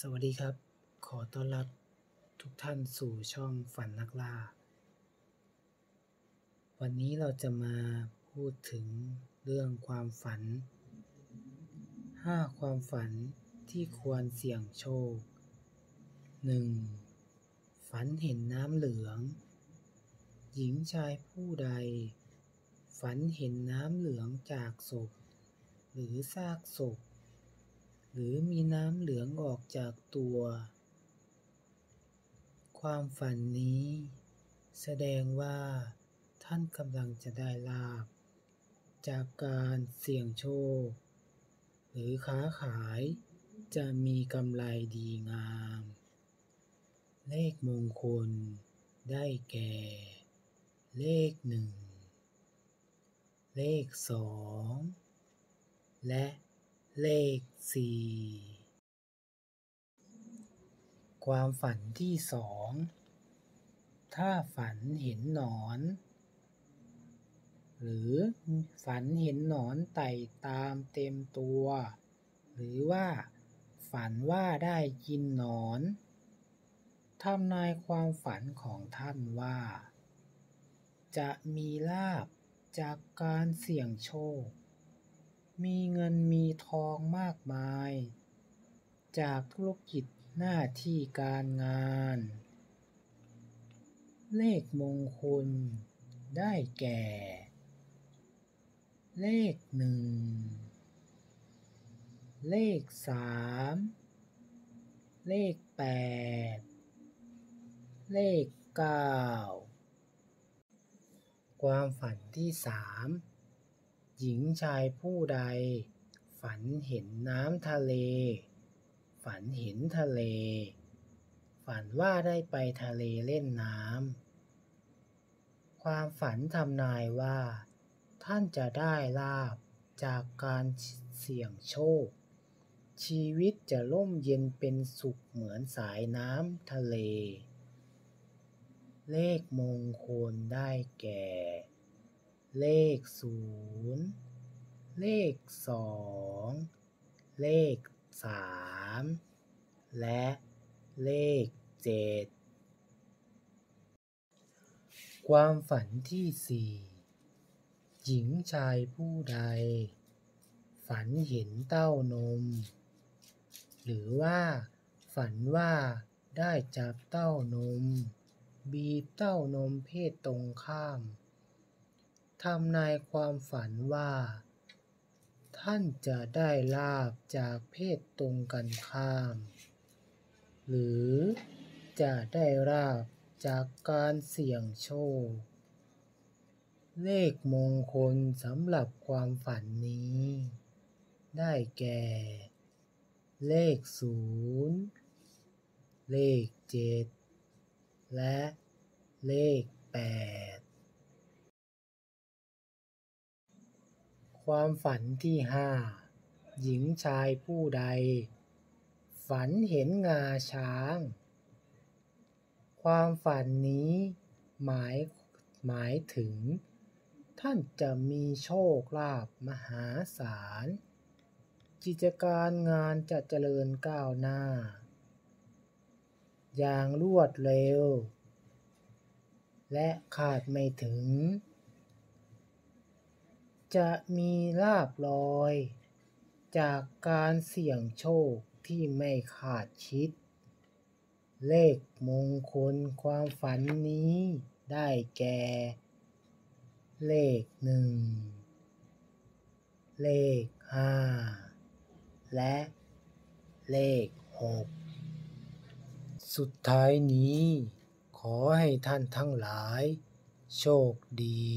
สวัสดีครับ ขอต้อนรับทุกท่านสู่ช่องฝันนักล่า วันนี้เราจะมาพูดถึงเรื่องความฝัน 5 ความฝันที่ควรเสี่ยงโชค 1. ฝันเห็นน้ำเหลือง หญิงชายผู้ใด ฝันเห็นน้ำเหลืองจากศพ หรือซากศพ หรือมีน้ำเหลืองออกจากตัว ความฝันนี้ แสดงว่า ท่านกำลังจะได้ลาบ จากการเสี่ยงโชค หรือค้าขายจะมีกำไรดีงาม เลขมงคลได้แก่ เลขหนึ่ง เลขสอง และ เลขสี่ความฝันที่สอง ถ้าฝันเห็นหนอน หรือฝันเห็นหนอนไต่ตามเต็มตัว หรือว่าฝันว่าได้กินหนอนทำนายความฝันของท่านว่า จะมีลาบจากการเสี่ยงโชค มีเงินมีทองมากมาย จากธุรกิจหน้าที่การงาน เลขมงคลได้แก่ เลขหนึ่ง เลขสาม เลขแปด เลขเก้า ความฝันที่สาม หญิงชายผู้ใด ฝันเห็นน้ำทะเล ฝันเห็นทะเล ฝันว่าได้ไปทะเลเล่นน้ำ ความฝันทำนายว่า ท่านจะได้ลาบจากการเสี่ยงโชค ชีวิตจะร่มเย็นเป็นสุขเหมือนสายน้ำทะเล เลขมงคลได้แก่ เลขศูนย์เลขสองเลขสามและเลขเจ็ดความฝันที่สี่หญิงชายผู้ใด ฝันเห็นเต้านม หรือว่าฝันว่าได้จับเต้านม บีบเต้านมเพศตรงข้าม ทำนายความฝันว่า ท่านจะได้ลาบจากเพศตรงกันข้าม หรือจะได้ลาบจากการเสี่ยงโชค เลขมงคลสำหรับความฝันนี้ ได้แก่ เลขศูนย์เลขเจ็ดและเลขแปด ความฝันที่ห้าหญิงชายผู้ใด ฝันเห็นงาช้าง ความฝันนี้หมายหมายถึง ท่านจะมีโชคลาภมหาศาล กิจการงานจะเจริญก้าวหน้า อย่างรวดเร็ว และคาดไม่ถึง จะมีลาภลอย จากการเสี่ยงโชคที่ไม่คาดคิด เลขมงคลความฝันนี้ได้แก่ เลขหนึ่ง เลขห้า และเลขหก สุดท้ายนี้ ขอให้ท่านทั้งหลาย โชคดี